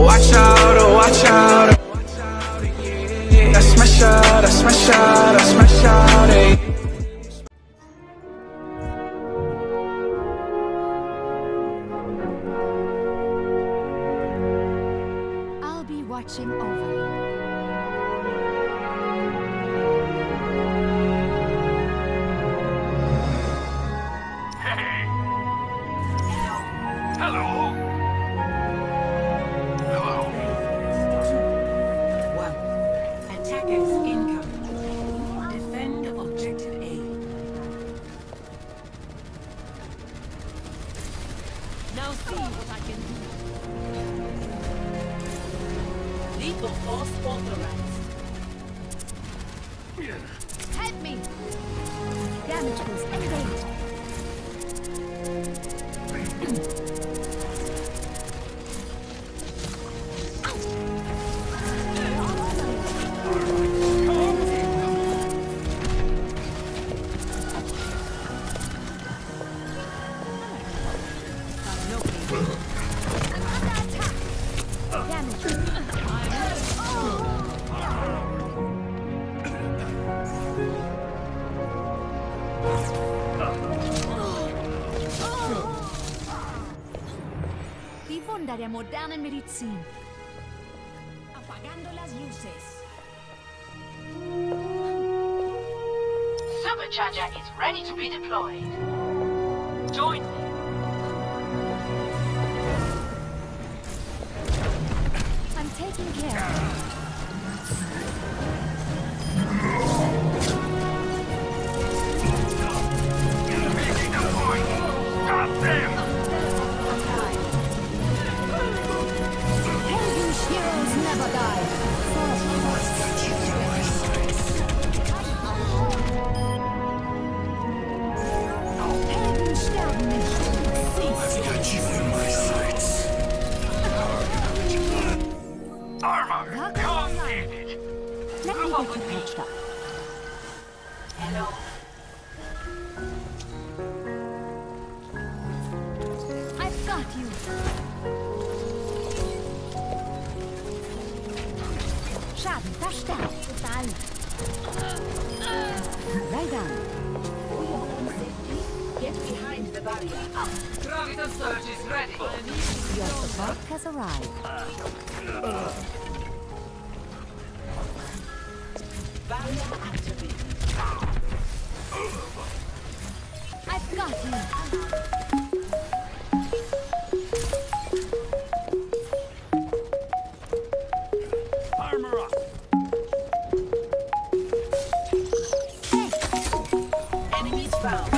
Watch out, oh, watch out. I smash out, I smash out, I smash out. I'll be watching over you. Help me! Damage boost engaged. Die Wunder der modernen Medizin. Apagando las luces. Supercharger is ready to be deployed. Join me. I'm taking care Get patched up. Hello. I've got you. Schaden verstärkt. Total. Well done. Get behind the barrier. Graviton surge is ready. Your support has arrived. I've got you. Armor up! Enemies found.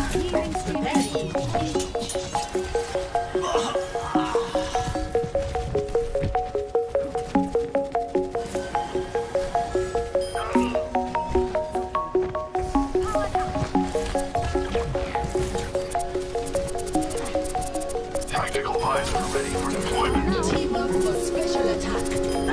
Tactical visor ready for deployment. Team up for special attack.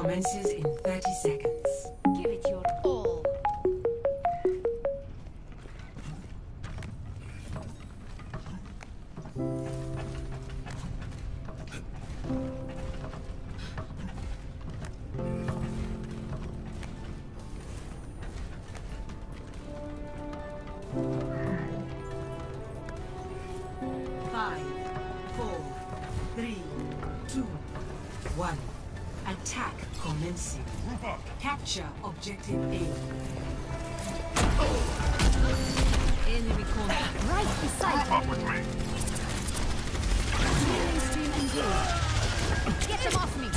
Commences in 30 seconds. Give it your all. Five, four, three, two, one. Attack commencing. Capture objective A. Enemy contact right beside Up with me. you. Healing stream engaged. Get them off me.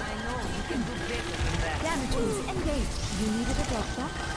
I know you can do better than that. Damage boost engaged. You needed a doctor?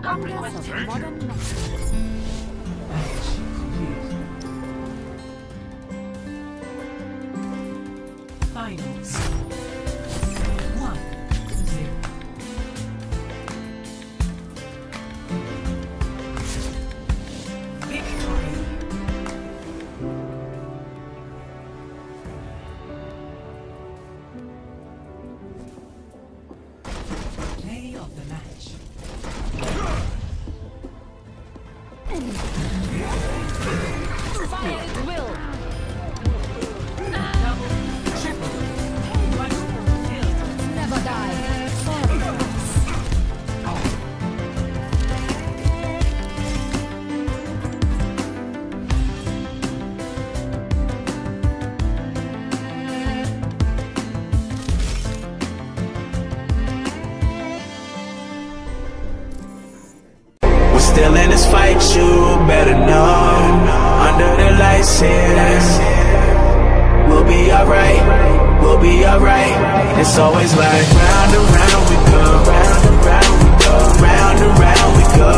Backup requested. modern medicine. in this fight, you better know. Under the lights here, we'll be alright, we'll be alright. It's always like round and round we go, round and round we go, round and round we go.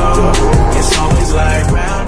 It's always like round.